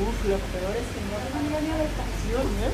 Uf, lo peor es que no tengo ni habitación, ¿eh?